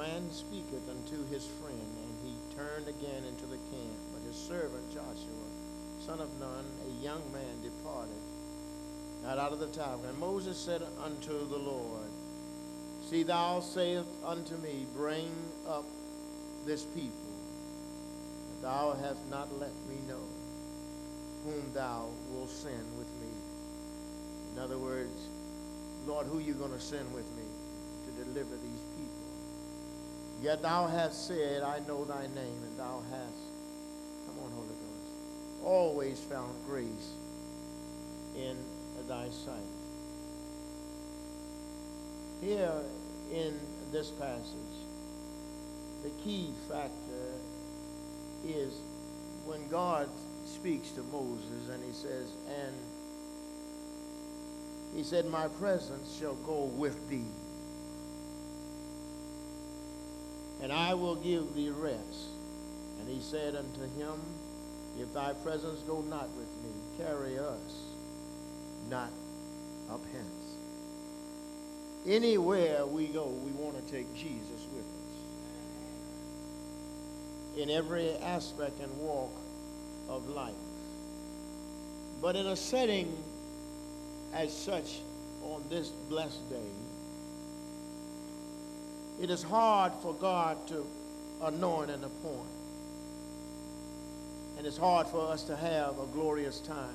man speaketh unto his friend, and he turned again into the camp. But his servant Joshua, son of Nun, a young man, departed not out of the tower. And Moses said unto the Lord, See, thou sayest unto me, Bring up this people, but thou hast not let me know whom thou wilt send with me. In other words, Lord, who are you going to send with me to deliver these people? Yet thou hast said, I know thy name, and thou hast, come on, Holy Ghost, always found grace in thy sight. Here in this passage, the key factor is when God speaks to Moses and he says, and he said, My presence shall go with thee, and I will give thee rest. And he said unto him, If thy presence go not with me, carry us not up hence. Anywhere we go, we want to take Jesus with us. In every aspect and walk of life. But in a setting as such on this blessed day, it is hard for God to anoint and appoint. And it's hard for us to have a glorious time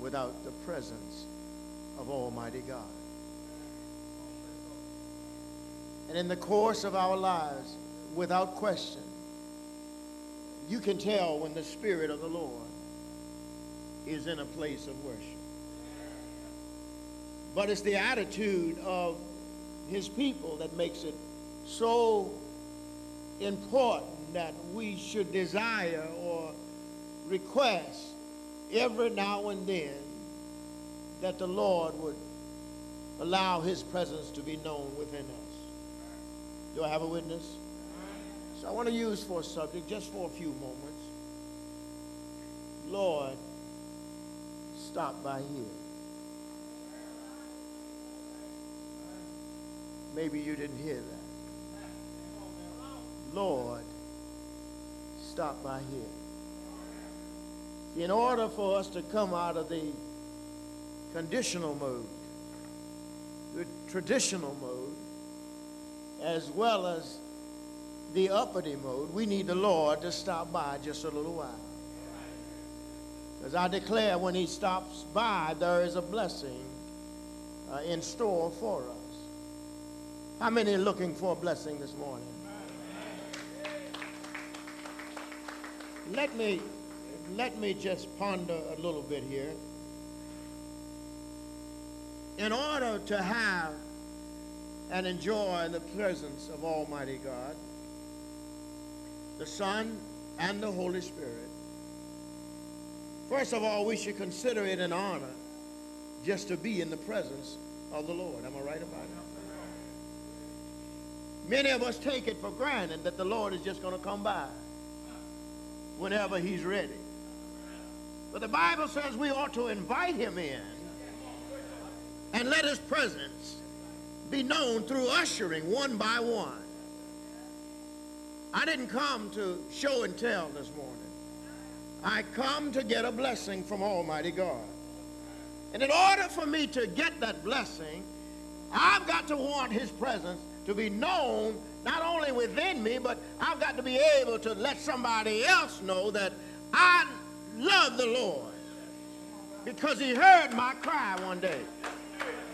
without the presence of Almighty God. And in the course of our lives, without question, you can tell when the Spirit of the Lord is in a place of worship. But it's the attitude of his people that makes it so important that we should desire or request every now and then that the Lord would allow his presence to be known within us. Do I have a witness? So I want to use for a subject just for a few moments. Lord, stop by here. Maybe you didn't hear that. Lord, stop by here in order for us to come out of the conditional mode, the traditional mode, as well as the uppity mode, we need the Lord to stop by just a little while. Because I declare, when He stops by, there is a blessing uh, in store for us. How many are looking for a blessing this morning? Let me let me just ponder a little bit here. In order to have and enjoy the presence of Almighty God, the Son, and the Holy Spirit, first of all, we should consider it an honor just to be in the presence of the Lord. Am I right about it? Many of us take it for granted that the Lord is just going to come by whenever he's ready. But the Bible says we ought to invite him in and let his presence be known through ushering one by one. I didn't come to show and tell this morning. I come to get a blessing from Almighty God. And in order for me to get that blessing, I've got to want his presence to be known not only within me, but I've got to be able to let somebody else know that I love the Lord because he heard my cry one day.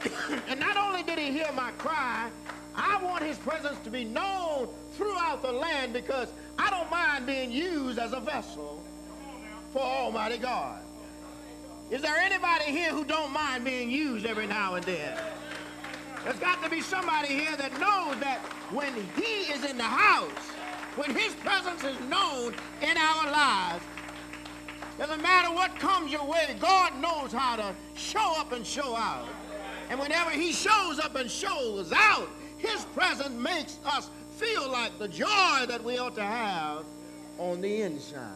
and not only did he hear my cry, I want his presence to be known throughout the land because I don't mind being used as a vessel for Almighty God. Is there anybody here who don't mind being used every now and then? There's got to be somebody here that knows that when he is in the house, when his presence is known in our lives, doesn't matter what comes your way, God knows how to show up and show out. And whenever he shows up and shows out, his presence makes us feel like the joy that we ought to have on the inside.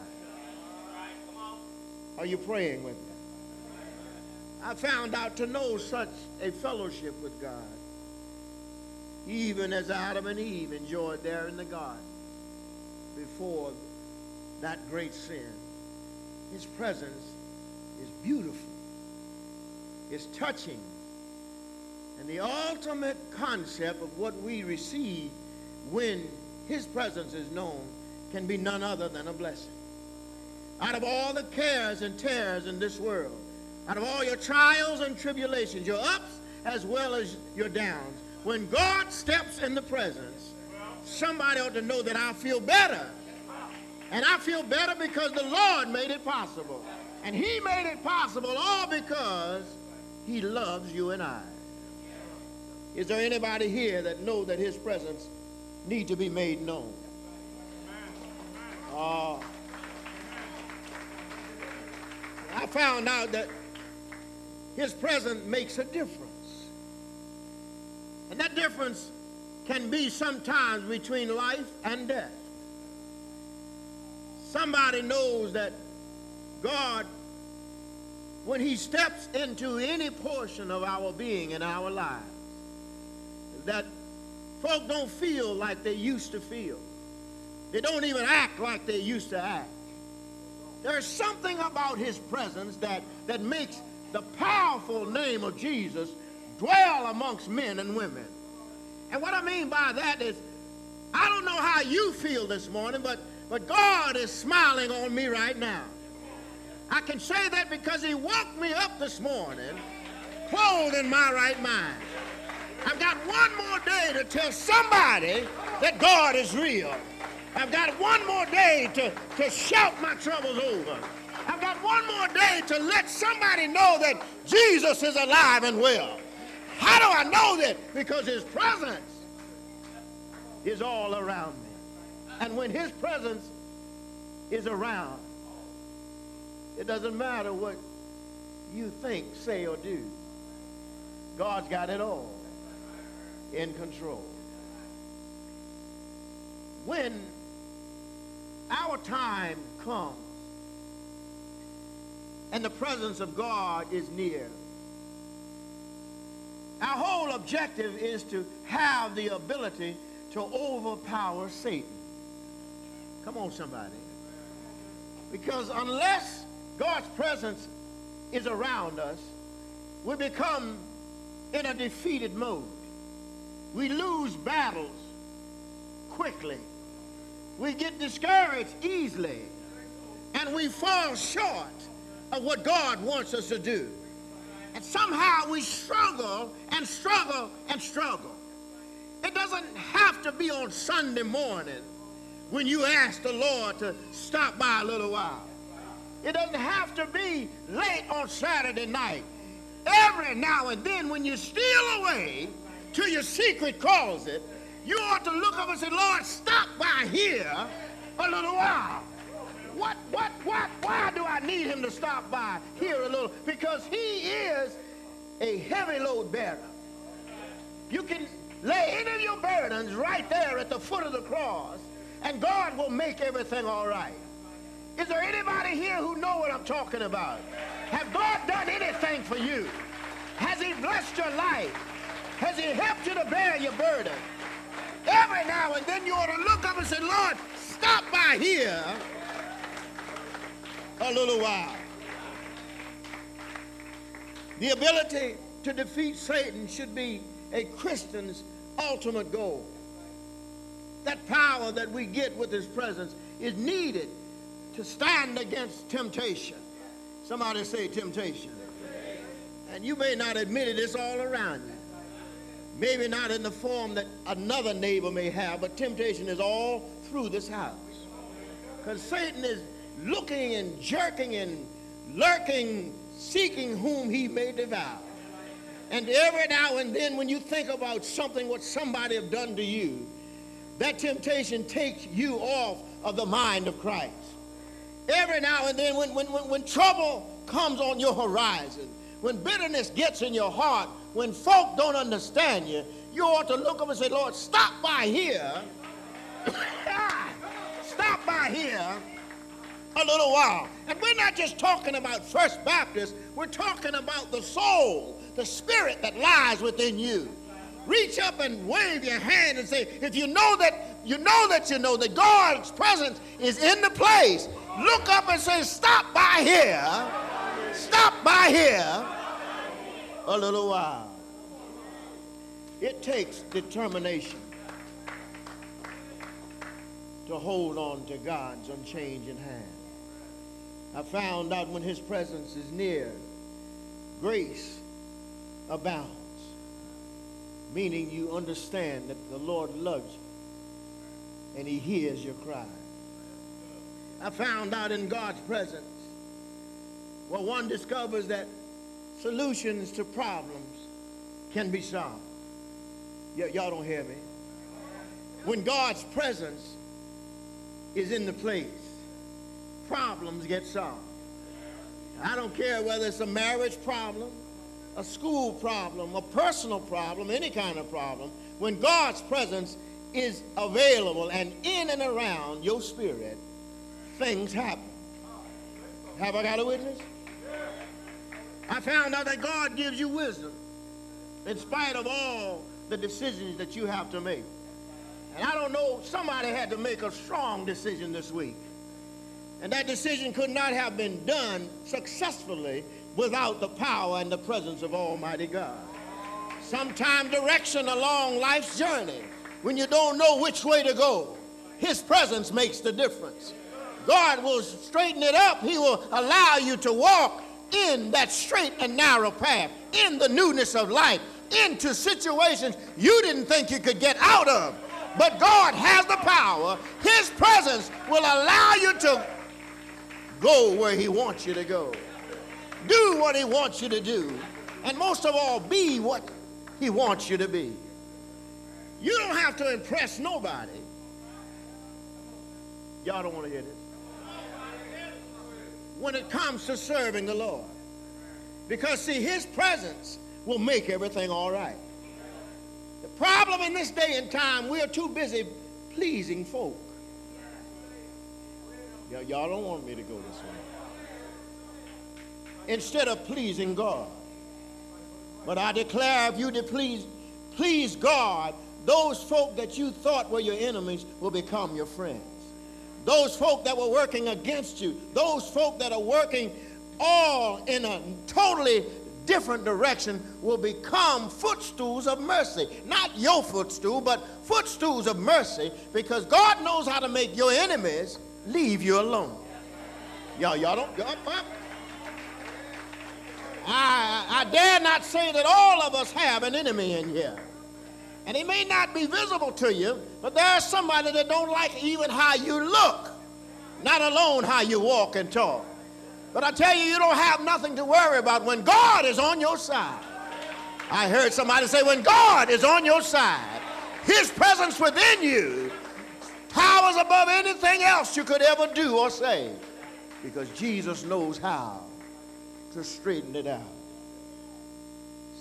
Are you praying with me? I found out to know such a fellowship with God. even as Adam and Eve enjoyed there in the garden before that great sin. His presence is beautiful, it's touching, and the ultimate concept of what we receive when His presence is known can be none other than a blessing. Out of all the cares and tears in this world, out of all your trials and tribulations, your ups as well as your downs, when God steps in the presence, somebody ought to know that I feel better. And I feel better because the Lord made it possible. And he made it possible all because he loves you and I. Is there anybody here that know that his presence need to be made known? Uh, I found out that his presence makes a difference. And that difference can be sometimes between life and death. Somebody knows that God, when he steps into any portion of our being in our lives, that folk don't feel like they used to feel. They don't even act like they used to act. There's something about his presence that, that makes the powerful name of Jesus dwell amongst men and women. And what I mean by that is, I don't know how you feel this morning, but, but God is smiling on me right now. I can say that because he woke me up this morning, clothed in my right mind. I've got one more day to tell somebody that God is real. I've got one more day to, to shout my troubles over. I've got one more day to let somebody know that Jesus is alive and well. How do I know that? Because his presence is all around me. And when his presence is around, it doesn't matter what you think, say, or do. God's got it all in control. When our time comes and the presence of God is near, our whole objective is to have the ability to overpower Satan. Come on, somebody. Because unless God's presence is around us, we become in a defeated mode. We lose battles quickly. We get discouraged easily. And we fall short of what God wants us to do. And somehow we struggle and struggle and struggle. It doesn't have to be on Sunday morning when you ask the Lord to stop by a little while. It doesn't have to be late on Saturday night. Every now and then when you steal away to your secret closet, you ought to look up and say, Lord, stop by here a little while. What, what, what, why do I need him to stop by here a little? Because he is a heavy load bearer. You can lay any of your burdens right there at the foot of the cross, and God will make everything all right. Is there anybody here who know what I'm talking about? Have God done anything for you? Has he blessed your life? Has he helped you to bear your burden? Every now and then you ought to look up and say, Lord, stop by here a little while. The ability to defeat Satan should be a Christian's ultimate goal. That power that we get with his presence is needed to stand against temptation. Somebody say temptation. And you may not admit it, it's all around you. Maybe not in the form that another neighbor may have, but temptation is all through this house. Because Satan is looking and jerking and lurking, seeking whom he may devour. And every now and then when you think about something what somebody have done to you, that temptation takes you off of the mind of Christ. Every now and then when, when, when, when trouble comes on your horizon, when bitterness gets in your heart, when folk don't understand you, you ought to look up and say, Lord, stop by here. stop by here a little while. And we're not just talking about First Baptist, we're talking about the soul, the spirit that lies within you. reach up and wave your hand and say, if you know that you know that you know that God's presence is in the place, look up and say, stop by here. Stop by here a little while. It takes determination to hold on to God's unchanging hand. I found out when his presence is near, grace abounds meaning you understand that the Lord loves you and he hears your cry. I found out in God's presence where one discovers that solutions to problems can be solved. Y- y'all don't hear me. When God's presence is in the place, problems get solved. I don't care whether it's a marriage problem, a school problem, a personal problem, any kind of problem, when God's presence is available and in and around your spirit, things happen. Have I got a witness? I found out that God gives you wisdom in spite of all the decisions that you have to make. And I don't know, somebody had to make a strong decision this week. And that decision could not have been done successfully without the power and the presence of Almighty God. Sometimes direction along life's journey, when you don't know which way to go, His presence makes the difference. God will straighten it up. He will allow you to walk in that straight and narrow path, in the newness of life, into situations you didn't think you could get out of. But God has the power. His presence will allow you to go where He wants you to go do what he wants you to do, and most of all, be what he wants you to be. You don't have to impress nobody. Y'all don't want to hear this. When it comes to serving the Lord. Because, see, his presence will make everything all right. The problem in this day and time, we're too busy pleasing folk. Y'all don't want me to go this way instead of pleasing God. But I declare if you please, please God, those folk that you thought were your enemies will become your friends. Those folk that were working against you, those folk that are working all in a totally different direction will become footstools of mercy. Not your footstool, but footstools of mercy because God knows how to make your enemies leave you alone. Y'all, y'all don't, y'all, I, I dare not say that all of us have an enemy in here. And he may not be visible to you, but there's somebody that don't like even how you look, not alone how you walk and talk. But I tell you, you don't have nothing to worry about when God is on your side. I heard somebody say, when God is on your side, his presence within you towers above anything else you could ever do or say because Jesus knows how to straighten it out.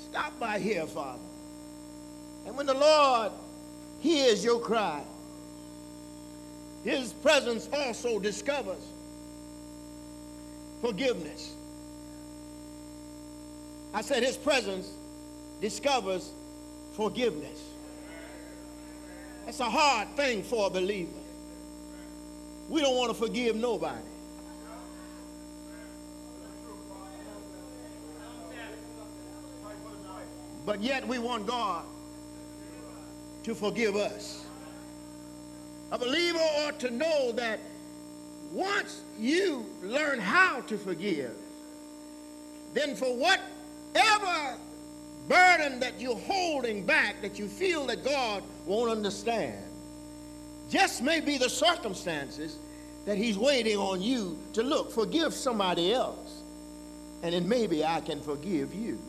Stop by here, Father. And when the Lord hears your cry, his presence also discovers forgiveness. I said his presence discovers forgiveness. That's a hard thing for a believer. We don't want to forgive nobody. But yet we want God to forgive us. A believer ought to know that once you learn how to forgive, then for whatever burden that you're holding back that you feel that God won't understand, just may be the circumstances that he's waiting on you to look, forgive somebody else, and then maybe I can forgive you.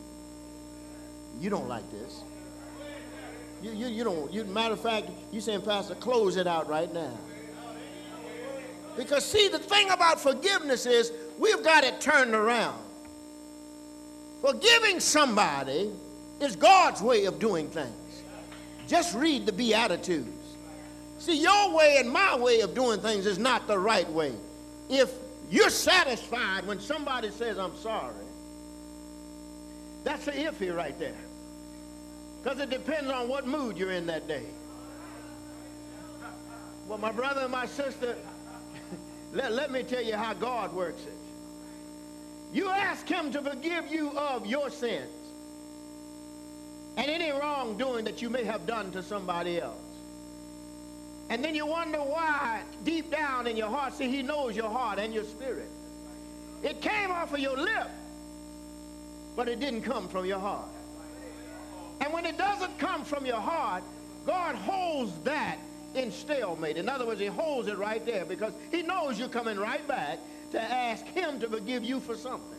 You don't like this. You, you, you don't. You, matter of fact, you're saying, Pastor, close it out right now. Because see, the thing about forgiveness is we've got it turned around. Forgiving somebody is God's way of doing things. Just read the Beatitudes. See, your way and my way of doing things is not the right way. If you're satisfied when somebody says, I'm sorry, that's an iffy right there. Because it depends on what mood you're in that day. Well, my brother and my sister, let, let me tell you how God works it. You ask him to forgive you of your sins and any wrongdoing that you may have done to somebody else. And then you wonder why, deep down in your heart, see, he knows your heart and your spirit. It came off of your lip, but it didn't come from your heart. And when it doesn't come from your heart, God holds that in stalemate. In other words, he holds it right there because he knows you're coming right back to ask him to forgive you for something.